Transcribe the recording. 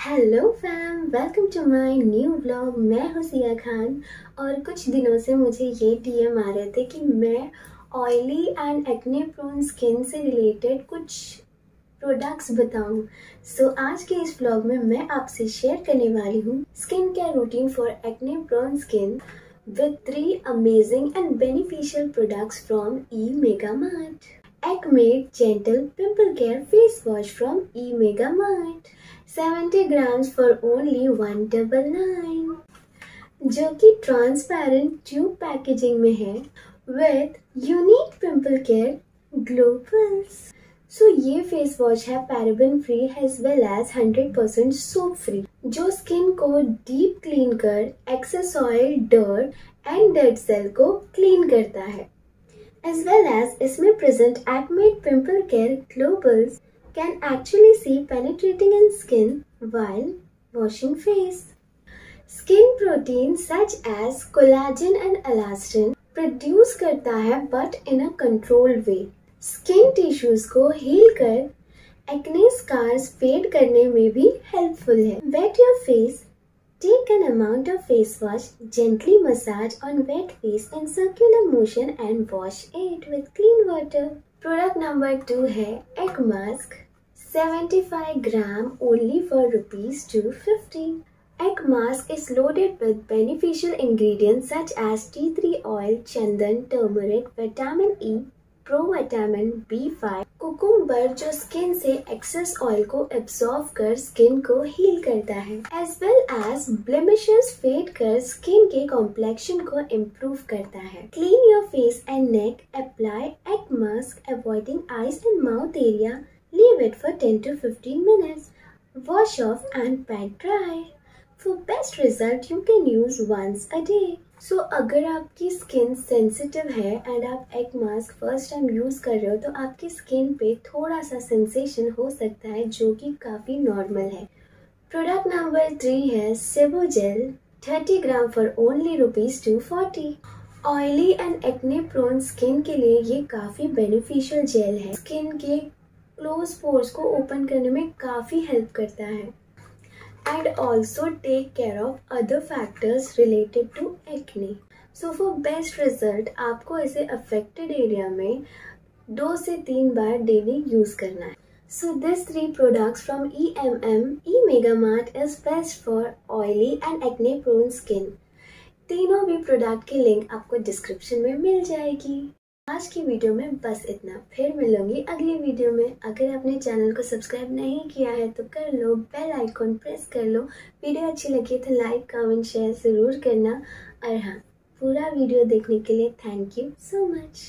Hello fam welcome to my new vlog मैं हूँ सिया खान और कुछ दिनों से मुझे ये डीएम आ रहे थे कि मैं oily and acne prone skin से रिलेटेड कुछ प्रोडक्ट्स बताऊँ सो so, आज के इस ब्लॉग में मैं आपसे शेयर करने वाली हूँ skin care routine for acne prone skin with three amazing and beneficial products from E Mega Mart. Acmade Gentle Pimple Care Face Wash from E Mega Mart. 70 grams for only 199 जो कि transparent tube packaging में है with unique pimple care globules so ये face wash है paraben free as well as 100% soap free जो skin को deep clean कर excess oil dirt and dead cell को क्लीन करता है। एज वेल एज इसमें present Acmed pimple care globules can actually see penetrating in skin while washing face. Skin proteins such as collagen and elastin produce करता है but in a controlled way. Skin tissues को heal कर acne scars fade करने में भी helpful है. Wet your face. Take an amount of face wash, gently massage on wet face in circular motion and wash it with clean water. Product number two है egg mask 75 gram only for rupees two egg mask is loaded with beneficial ingredients such as tea tree oil chandan turmeric vitamin E provitamin B5, cucumber जो skin से excess oil को absorb कर skin को heal करता है as well as blemishes fade कर skin के complexion को इम्प्रूव करता है clean your face and neck apply egg mask avoiding eyes and mouth area Leave it for 10 to 15 minutes. Wash off and pat dry. For best result, you can use once a day. So so, अगर आपकी skin sensitive है and आप egg mask first time use कर रहे हो तो आपकी skin पे थोड़ा सा सेंसेशन हो सकता है जो कि काफ़ी नॉर्मल है। प्रोडक्ट नंबर थ्री है सेबो gel thirty gram for only rupees two forty oily and acne prone skin के लिए ये काफ़ी बेनिफिशियल जेल है। स्किन के क्लोज पोर्स को ओपन करने में काफ़ी हेल्प करता है। And also take care of other factors related to acne so for best result आपको ऐसे अफेक्टेड एरिया में दो से तीन बार डेली यूज़ करना है। Three products from E M M E Mega Mart is best for oily and acne तीनों भी प्रोडक्ट की लिंक आपको डिस्क्रिप्शन में मिल जाएगी। आज की वीडियो में बस इतना। फिर मिलूँगी अगली वीडियो में। अगर आपने चैनल को सब्सक्राइब नहीं किया है तो कर लो बेल आइकॉन प्रेस कर लो। वीडियो अच्छी लगी तो लाइक कमेंट शेयर ज़रूर करना। और हाँ पूरा वीडियो देखने के लिए थैंक यू सो मच